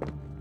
you